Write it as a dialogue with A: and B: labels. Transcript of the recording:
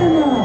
A: no